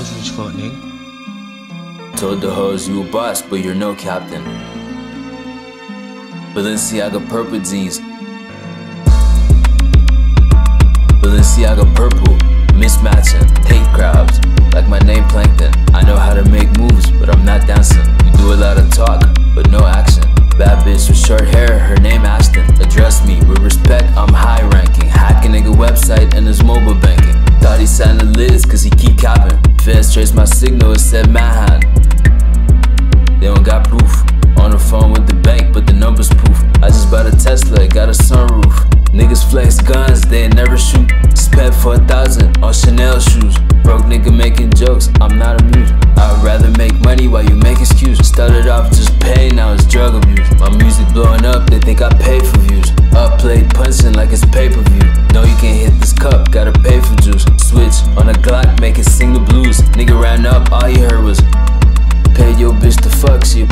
sounds. Told the hoes you a boss, but you're no captain. Balenciaga purple jeans. Balenciaga purple, mismatching, hate crowds, like my name Plankton. I know how to make moves, but I'm not dancing. We do a lot of talk, but no action. Bad bitch with short hair, her name Ashton. Address me with respect, I'm high. Thought the cause he keep capping. Feds trace my signal, it said Manhattan. They don't got proof. On the phone with the bank, but the numbers proof. I just bought a Tesla, got a sunroof. Niggas flex guns, they never shoot. Spent for a thousand on Chanel shoes. Broke nigga making jokes, I'm not amused. I'd rather make money while you make excuses. Started off just pay, now it's drug abuse. My music blowing up, they think I pay for views. Up played punching like it's pay per view. On a Glock, making sing the blues. Nigga ran up, all you heard was Paid your bitch to fuck, prostitute.